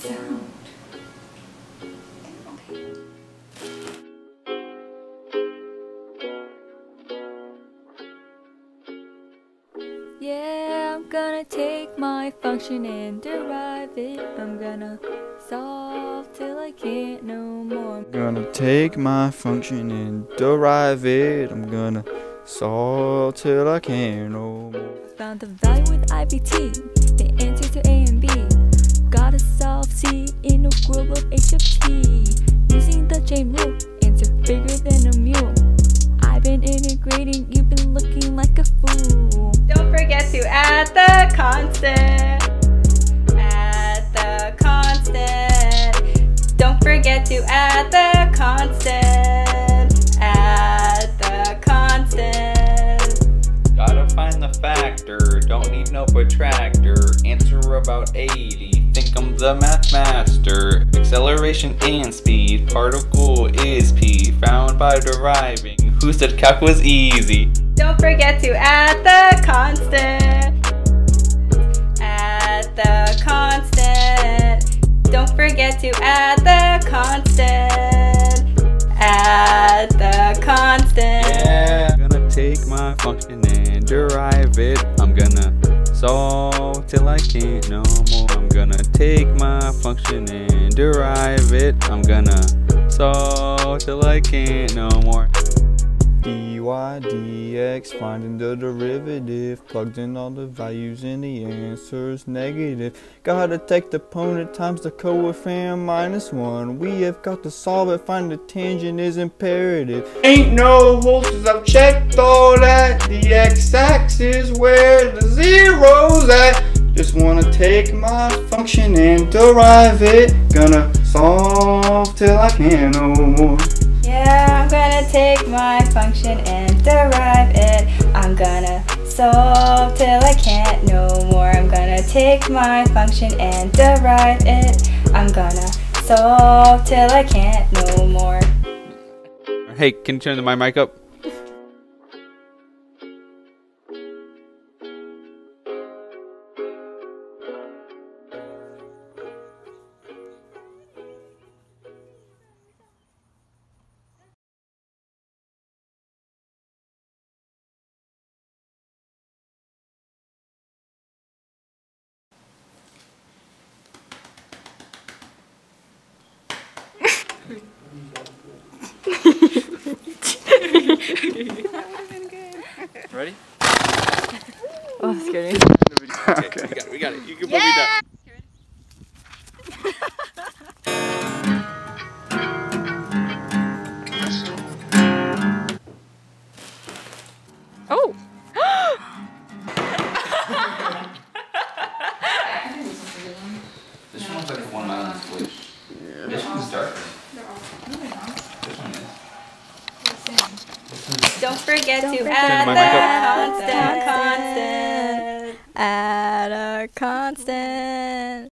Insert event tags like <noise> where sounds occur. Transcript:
sound. Yeah, I'm gonna take my function and derive it. I'm gonna solve till I can't no more. I'm gonna take my function and derive it. I'm gonna solve till I can't no more. Found the value with IVT, answer bigger than a mule. I've been integrating, you've been looking like a fool. Don't forget to add the constant. Add the constant. Don't forget to add the constant. The factor, don't need no protractor. Answer about 80, think I'm the math master. Acceleration and speed, particle is p, found by deriving. Who said calc was easy? Don't forget to add the constant. Add the constant. Don't forget to add the constant. Function and derive it. I'm gonna solve till I can't no more. I'm gonna take my function and derive it. I'm gonna solve till I can't no more. Dy dx, finding the derivative, plugged in all the values and the answer's negative. Gotta take the exponent times the coefficient minus one. We have got to solve it, find the tangent is imperative. Ain't no voltages, I've checked all that. The x-axis where the zero's at. Just wanna take my function and derive it. Gonna solve till I can't no more. Take my function and derive it. I'm gonna solve till I can't no more. I'm gonna take my function and derive it. I'm gonna solve till I can't no more. Hey, can you turn my mic up? <laughs> Ready? Oh, that's scary. Okay, we got it, we got it. You can put me down. <laughs> Don't forget Don't to forget add to the constant. constant. Add a constant.